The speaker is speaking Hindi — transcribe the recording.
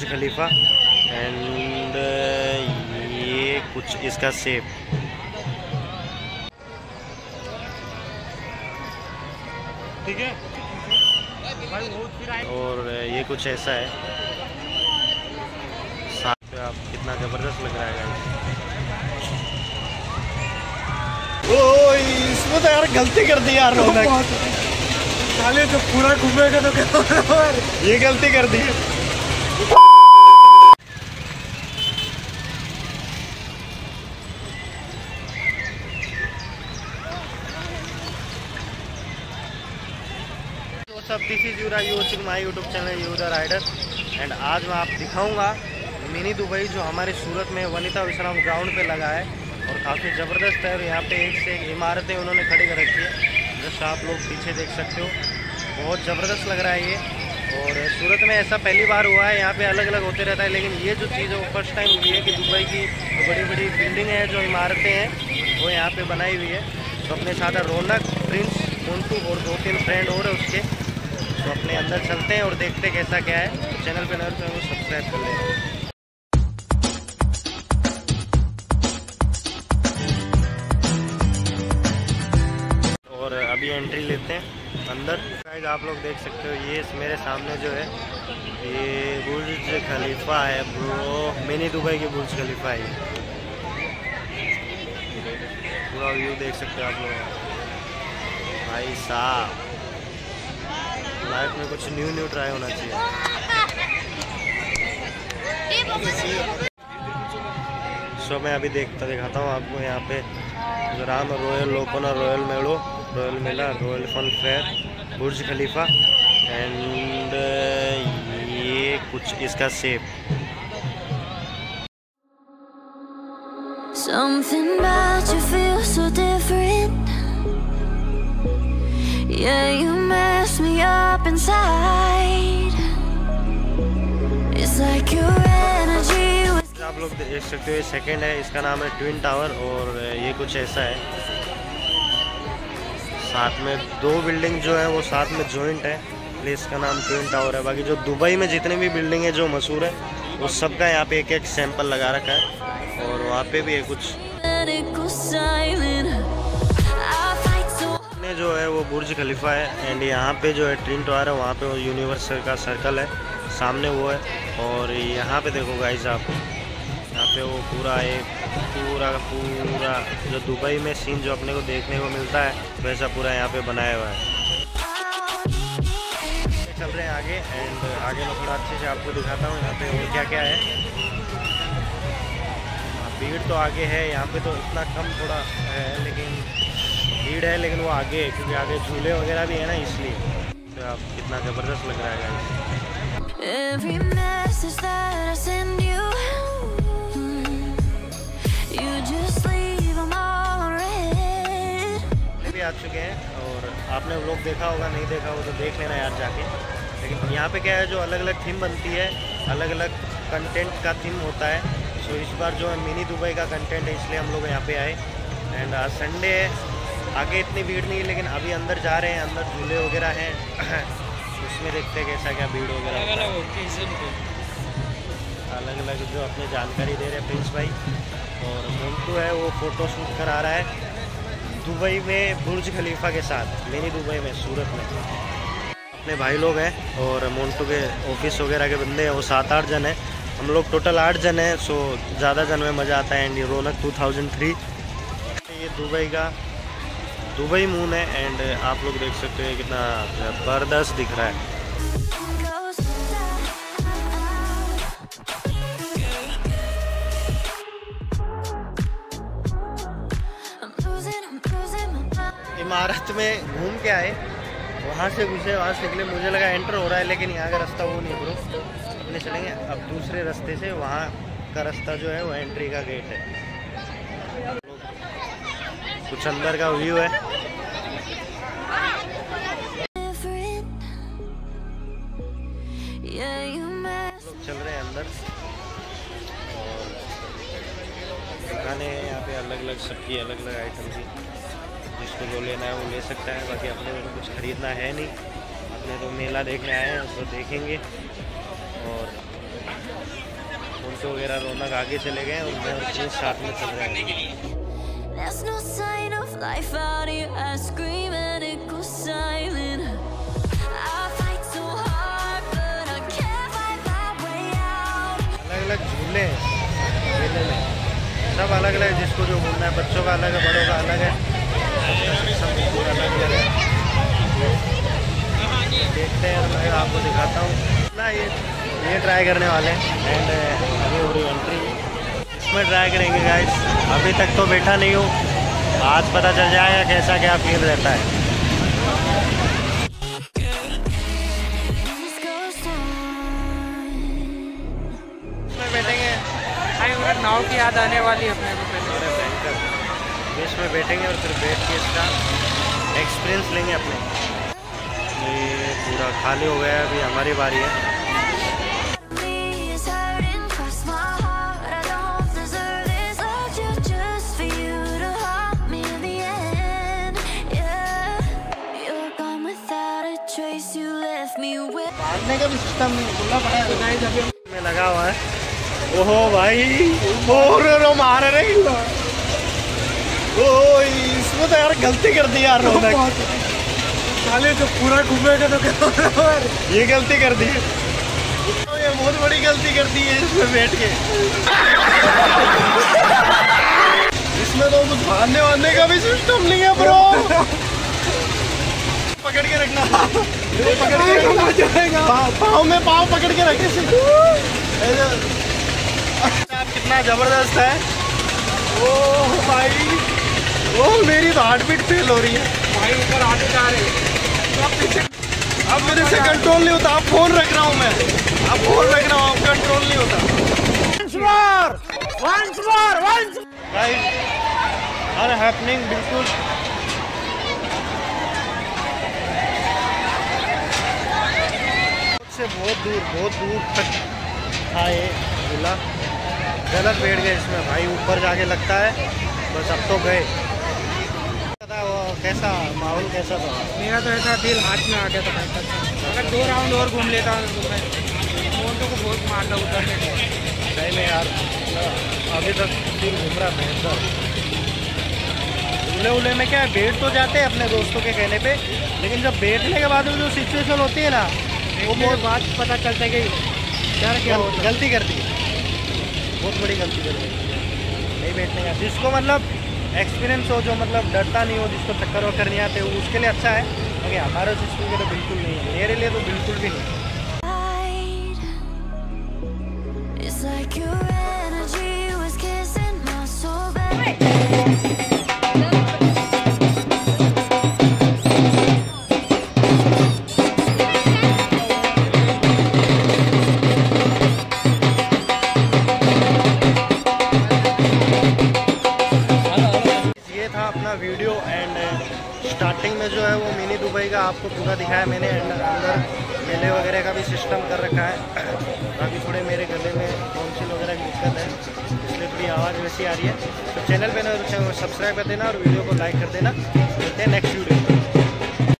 बुर्ज खलीफा एंड ये कुछ इसका सेप ठीक है? और ये कुछ ऐसा है। साथ पे आप कितना ज़बरदस्त लग रहा है guys। ओ इसमें तो यार गलती कर दी यार रौनक। साले तो पूरा घूमेगा तो क्या ये गलती कर दी। सब this is Yura you my YouTube channel Yura Rider and आज मैं आप दिखाऊँगा मिनी दुबई जो हमारे सूरत में वनिता विश्राम ग्राउंड पे लगा है और काफ़ी ज़बरदस्त है और यहाँ पे एक से एक इमारतें उन्होंने खड़ी कर रखी है जैसे आप लोग पीछे देख सकते हो। बहुत ज़बरदस्त लग रहा है ये। और सूरत में ऐसा पहली बार हुआ है, यहाँ पे अलग अलग होते रहता है, लेकिन ये जो चीज़ है, वो फ़र्स्ट टाइम हुई है कि दुबई की बड़ी बड़ी बिल्डिंग है, जो इमारतें हैं, वो यहाँ पे बनाई हुई है। तो अपने साथ रौनक, प्रिंस, मोन्टू और दो तीन फ्रेंड और है उसके। तो अपने अंदर चलते हैं और देखते हैं कैसा क्या है। तो चैनल पे तो वो सब्सक्राइब कर लें। और अभी एंट्री लेते हैं अंदर। गाइस आप लोग देख सकते हो, ये मेरे सामने जो है, ये बुर्ज खलीफा है ब्रो। मिनी दुबई की बुर्ज खलीफा है पूरा व्यू देख सकते हो आप लोग। भाई साहब। लाइफ में कुछ न्यू न्यू ट्राई होना चाहिए सो मैं अभी देखता दिखाता हूँ आपको यहाँ पे राम रॉयल लोकोना रॉयल मेड़ो royal Mela royal fun fair Burj Khalifa and ये कुछ इसका सेप Something about you feels so different. Yeah, you mess me up inside. It's like your energy. आप लोग देख सकते हो ये सेकंड है इसका नाम है ट्विन टावर और ये कुछ ऐसा है। साथ में दो बिल्डिंग जो है वो साथ में जॉइंट है। इसलिए इसका नाम ट्विन टावर है। बाकी जो दुबई में जितने भी बिल्डिंग है जो मशहूर है वो सबका यहाँ पे एक एक सैंपल लगा रखा है। और वहाँ पे भी है कुछ। जो है वो बुर्ज खलीफा है एंड यहाँ पे जो है ट्विन टावर है वहाँ पे वो यूनिवर्सल का सर्कल है सामने वो है और यहाँ पे देखो गाइज़ आप यहाँ पे वो पूरा एक पूरा पूरा जो दुबई में सीन जो अपने को देखने को मिलता है वैसा पूरा यहाँ पे बनाया हुआ है। चल रहे हैं आगे एंड आगे मैं थोड़ा अच्छे से आपको दिखाता हूँ यहाँ पे और क्या क्या हाँ, भीड़ तो आगे है यहाँ पे तो इतना कम थोड़ा है लेकिन भीड़ है लेकिन वो आगे है क्योंकि आगे झूले वगैरह भी है ना इसलिए। तो आप कितना ज़बरदस्त लग रहा है. भी आ चुके हैं और आपने व्लॉग देखा होगा नहीं देखा हो तो देख लेना यार जाके। लेकिन यहाँ पे क्या है जो अलग अलग थीम बनती है अलग अलग कंटेंट का थीम होता है। सो इस बार जो है मिनी दुबई का कंटेंट है इसलिए हम लोग यहाँ पे आए। एंड आज संडे है आगे इतनी भीड़ नहीं है, लेकिन अभी अंदर जा रहे हैं, अंदर झूले वगैरह हैं। उसमें देखते हैं कैसा क्या भीड़ वगैरह अलग अलग जो अपने जानकारी दे रहे हैं प्रिंस भाई, और मोन्टू है, वो फ़ोटो शूट करा रहा है दुबई में बुर्ज खलीफा के साथ, मिनी दुबई में, सूरत में। अपने भाई लोग हैं, और मोन्टू के ऑफ़िस वगैरह के बंदे हैं, वो सात आठ जन हैं। हम लोग टोटल आठ जन हैं, सो ज़्यादा जन में मज़ा आता है, एंड ये रौनक 2003 ये दुबई का दुबई मून है एंड आप लोग देख सकते हैं कितना ज़बरदस्त दिख रहा है. इमारत में घूम के आए, वहाँ से घुसे, वहाँ से निकले। मुझे लगा एंटर हो रहा है, लेकिन यहाँ का रास्ता वो नहीं ब्रो अपने चलेंगे। अब दूसरे रास्ते से वहाँ का रास्ता जो है, वो एंट्री का गेट है। कुछ अंदर का व्यू है। चल रहे हैं अंदर। और दुकानें हैं, यहाँ पे अलग अलग सबकी अलग अलग आइटम की। जिसको जो लेना है वो ले सकता है, बाकी अपने को कुछ खरीदना है नहीं। अपने तो मेला देखने आए हैं, उसको देखेंगे। और फ़ोटो वगैरह रौनक आगे चले गए और मैं प्रिंस साथ में चल रहे हैं। No sign of life out here. I scream and it goes silent. I fight so hard, but I can't fight my way out. अलग अलग झूले में। सब अलग अलग जिसको जो घूमना है। बच्चों का अलग है बड़ों का अलग है। अलग अलग है। देखते हैं मैं आपको दिखाता हूँ। ना ये ये ट्राई करने वाले हैं। एंड अभी हो रही एंट्री इसमें ट्राई करेंगे गाइस अभी तक तो बैठा नहीं हूँ। आज पता चल जाएगा कैसा क्या फील रहता है। बैठेंगे। नाव की याद आने वाली अपने को पहले। भयंकर इसमें बैठेंगे और फिर बैठ के इसका एक्सपीरियंस लेंगे अपने। ये पूरा खाली हो गया है अभी हमारी बारी है। मारने का भी सिस्टम नहीं खुला पड़ा है। गाइस अभी हम में लगा हुआ है। ओहो भाई बोर रो मार रहे ओ इसमें तो यार गलती कर दी यार रौनक। साले जो पूरा घूमेगा तो क्या होगा यार? ये गलती कर दी। तो ये बहुत बड़ी गलती कर दी है इसमें बैठ के। इसमें तो कुछ भागने वागने का भी सिस्टम नहीं है ब्रो पकड़ के रखना। पकड़ के रखना। पाँव पाँव में पाँव पकड़ के रखे। यार कितना ज़बरदस्त है। ओ भाई। ओ मेरी तो हार्ट बीट फेल हो रही है। भाई ऊपर आगे जा रहे हैं। अब मेरे से कंट्रोल नहीं होता। अब फ़ोन रख रहा हूँ मैं। अब फ़ोन रख रहा हूँ। अब कंट्रोल नहीं होता। गाइस हर हैपनिंग बिल्कुल। से बहुत दूर बहुत दूर तक था ये झूला गलत बैठ गए इसमें भाई ऊपर जाके लगता है बस अब तो गए। पता वो कैसा माहौल कैसा था? मेरा तो ऐसा दिल हाथ में आ गया था अगर दो राउंड और घूम लेता तो मैं फ़ोटो को बहुत मारता उतरने को सही में यार अभी तक दिल घूम रहा बेहतर झूले उले में क्या है बैठ तो जाते हैं अपने दोस्तों के कहने पे लेकिन जब बैठने के बाद में जो सिचुएशन होती है ना वो बहुत बात पता चलता है कि डर क्या गल, है। गलती कर दी बहुत बड़ी गलती कर दी नहीं बैठने का। जिसको मतलब एक्सपीरियंस हो जो मतलब डरता नहीं हो जिसको चक्कर वक्कर नहीं आते वो उसके लिए अच्छा है। लेकिन हमारे सिस्टम के तो बिल्कुल नहीं है। मेरे लिए तो बिल्कुल भी नहीं. It's like your energy was kissing my soul back. Starting में जो है वो मिनी दुबई का आपको पूरा दिखाया मैंने, अंदर मेले वगैरह का भी सिस्टम कर रखा है। बाकी थोड़े मेरे गले में काउंसिल वगैरह की दिक्कत है, इसलिए थोड़ी आवाज़ वैसी आ रही है। तो चैनल पर सब्सक्राइब कर देना और वीडियो को लाइक कर देना। मिलते हैं नेक्स्ट वीडियो